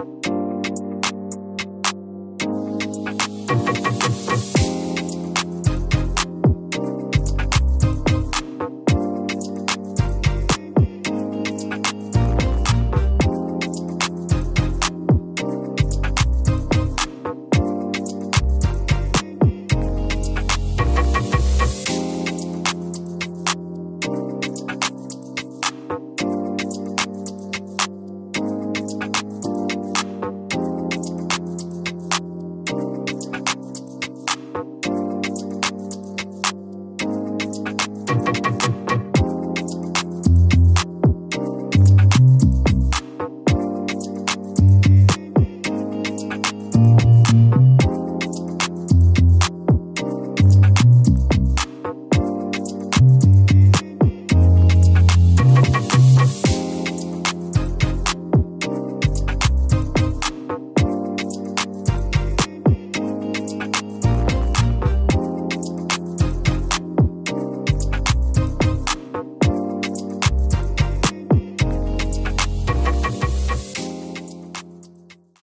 you